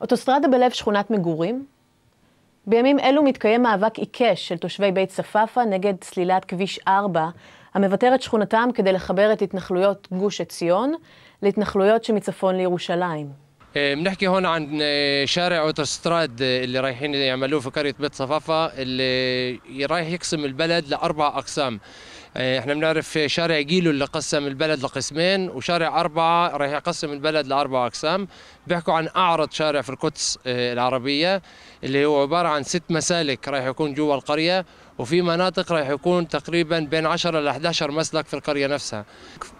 אוטוסטרדה בלב שכונת מגורים? בימים אלו מתקיים מאבק עיקש של תושבי בית צפאפא נגד סלילת כביש 4, המוותר את שכונתם כדי לחבר את התנחלויות גוש עציון להתנחלויות שמצפון לירושלים. بنحكي هون عن شارع اوتوستراد اللي رايحين يعملوه في قريه بيت صفافه اللي رايح يقسم البلد لاربع اقسام احنا بنعرف شارع جيلو اللي قسم البلد لقسمين وشارع أربعة راح يقسم البلد لأربع أقسام بيحكوا عن أعرض شارع في القدس العربية اللي هو عبارة عن ست مسالك راح يكون جوا القرية وفي مناطق راح يكون تقريبا بين 10 ل 11 مسلك في القرية نفسها.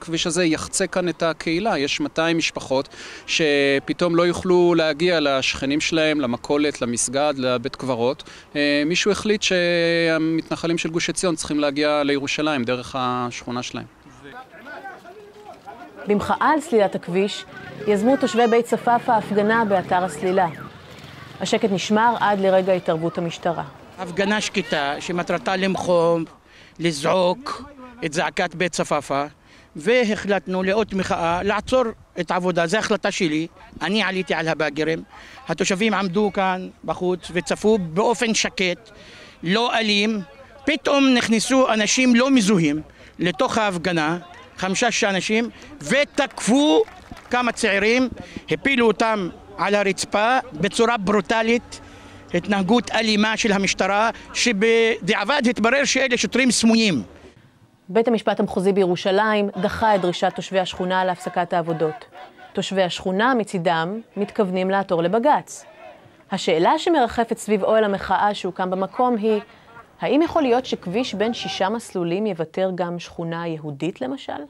הכביש הזה יחצה כאן את הקהילה, יש 200 משפחות שפתאום לא יוכלו להגיע לשכנים שלהם, למכולת, למסגד, לבית קברות. מישהו החליט שהמתנחלים של גוש עציון צריכים להגיע לירושלים דרך השכונה שלהם. במחאה על סלילת הכביש, יזמו תושבי בית צפאפא הפגנה באתר הסלילה. השקט נשמר עד לרגע התערבות המשטרה. הפגנה שקטה שמטרתה למחום, לזעוק את זעקת בית צפאפא, והחלטנו לאות מחאה לעצור את העבודה, זו החלטה שלי, אני עליתי על הבאגרים, התושבים עמדו כאן בחוץ וצפו באופן שקט, לא אלים, פתאום נכנסו אנשים לא מזוהים לתוך ההפגנה, חמישה-שש אנשים, ותקפו כמה צעירים, הפילו אותם על הרצפה בצורה ברוטלית, התנהגות אלימה של המשטרה, שבדיעבד התברר שאלה שוטרים סמויים. בית המשפט המחוזי בירושלים דחה את דרישת תושבי השכונה להפסקת העבודות. תושבי השכונה מצידם מתכוונים לעתור לבג"ץ. השאלה שמרחפת סביב אוהל המחאה שהוקם במקום היא, האם יכול להיות שכביש בין שישה מסלולים יוותר גם שכונה יהודית למשל?